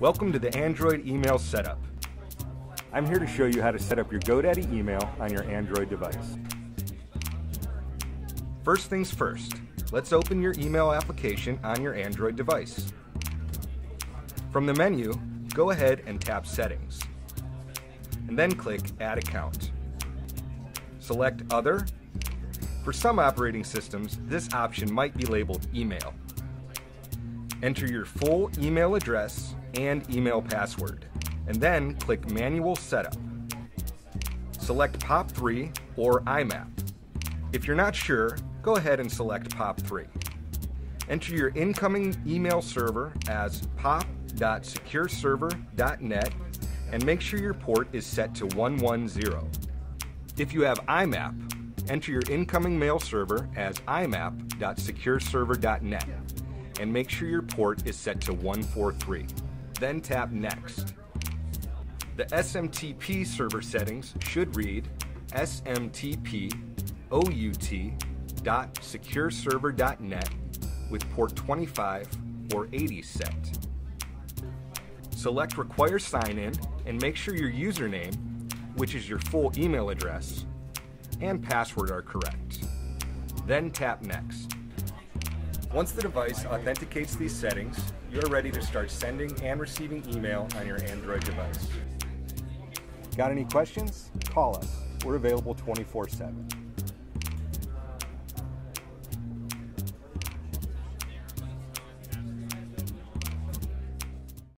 Welcome to the Android email setup. I'm here to show you how to set up your GoDaddy email on your Android device. First things first, let's open your email application on your Android device. From the menu, go ahead and tap Settings, and then click Add Account. Select Other. For some operating systems, this option might be labeled Email. Enter your full email address and email password, and then click Manual Setup. Select POP3 or IMAP. If you're not sure, go ahead and select POP3. Enter your incoming email server as pop.secureserver.net and make sure your port is set to 110. If you have IMAP, enter your incoming mail server as imap.secureserver.net and make sure your port is set to 143 then tap Next. The SMTP server settings should read smtp.out.secureserver.net with port 25 or 80 set. Select Require Sign-In and make sure your username, which is your full email address, and password are correct. Then tap Next. Once the device authenticates these settings, you're ready to start sending and receiving email on your Android device. Got any questions? Call us. We're available 24 7.